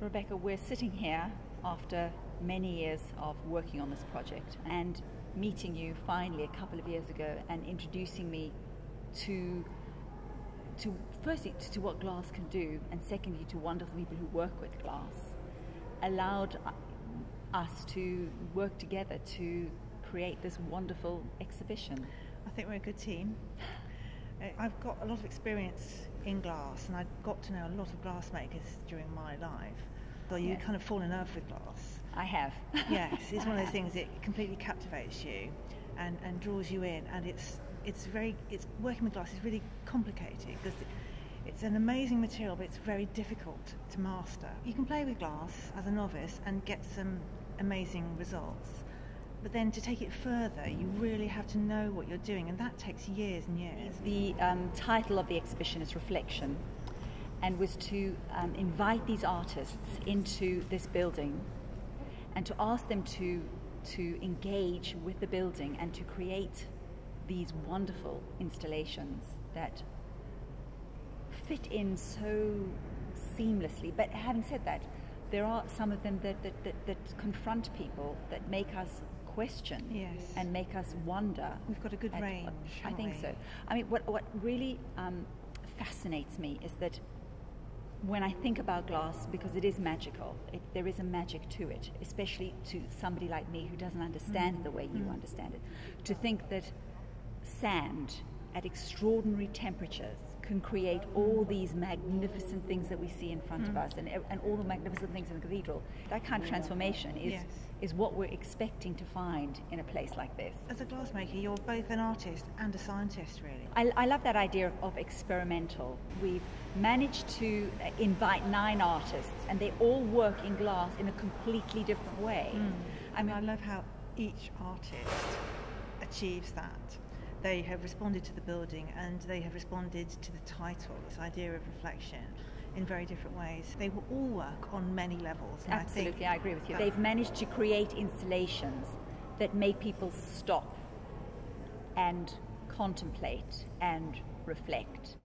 Rebecca, we're sitting here after many years of working on this project and meeting you finally a couple of years ago and introducing me to to firstly to what glass can do and secondly to wonderful people who work with glass allowed us to work together to create this wonderful exhibition. I think we're a good team. I've got a lot of experience in glass and I've got to know a lot of glassmakers during my life. So you kind of fall in love with glass. I have. yes, it's one of those things that completely captivates you and, and draws you in and it's it's very it's working with glass is really complicated because it's an amazing material but it's very difficult to master. You can play with glass as a novice and get some amazing results. But then to take it further, you really have to know what you're doing, and that takes years and years. The um, title of the exhibition is Reflection, and was to um, invite these artists into this building and to ask them to, to engage with the building and to create these wonderful installations that fit in so seamlessly. But having said that, there are some of them that, that, that, that confront people, that make us question yes. and make us wonder. We've got a good range. I think we? so. I mean, what, what really um, fascinates me is that when I think about glass, because it is magical, it, there is a magic to it, especially to somebody like me who doesn't understand mm. the way you mm. understand it. To think that sand at extraordinary temperatures can create all these magnificent things that we see in front mm. of us and, and all the magnificent things in the cathedral. That kind of transformation is, yes. is what we're expecting to find in a place like this. As a glassmaker, you're both an artist and a scientist, really. I, I love that idea of, of experimental. We've managed to invite nine artists and they all work in glass in a completely different way. Mm. I mean, I love how each artist achieves that they have responded to the building and they have responded to the title, this idea of reflection, in very different ways. They will all work on many levels. Absolutely, I, I agree with you. They've managed to create installations that make people stop and contemplate and reflect.